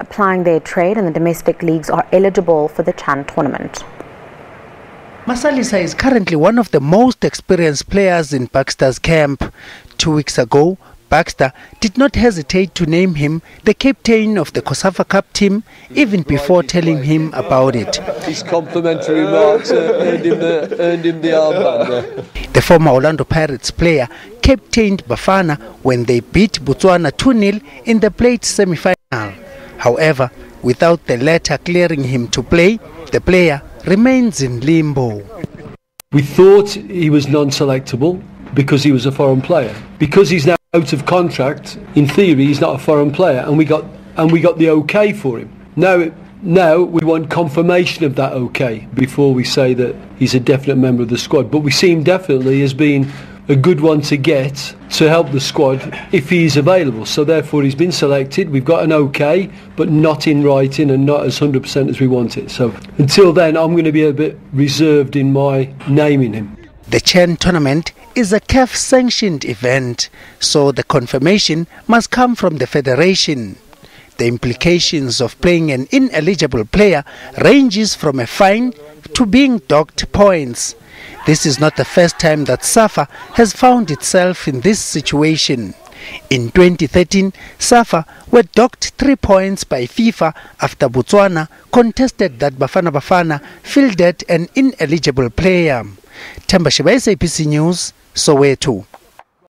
applying their trade in the domestic leagues are eligible for the Chan tournament. Masalesa is currently one of the most experienced players in Baxter's camp. Two weeks ago, Baxter did not hesitate to name him the captain of the COSAFA Cup team even before telling him about it. His complimentary remarks uh, earned him the, earned him the armband. The former Orlando Pirates player captained Bafana when they beat Botswana 2-0 in the plate semi-final. However, without the letter clearing him to play, the player remains in limbo. We thought he was non-selectable because he was a foreign player. Because he's now out of contract, in theory he's not a foreign player and we got and we got the okay for him. Now now we want confirmation of that okay before we say that he's a definite member of the squad. But we see him definitely as being a good one to get to help the squad if he's available. So therefore he's been selected. We've got an okay, but not in writing and not as 100% as we want it. So until then, I'm going to be a bit reserved in my naming him. The Chan tournament is a CAF sanctioned event, so the confirmation must come from the federation. The implications of playing an ineligible player ranges from a fine to being docked points. This is not the first time that SAFA has found itself in this situation. In 2013, SAFA were docked three points by FIFA after Botswana contested that Bafana Bafana fielded an ineligible player. Temba Shiba, SAPC News, Soweto.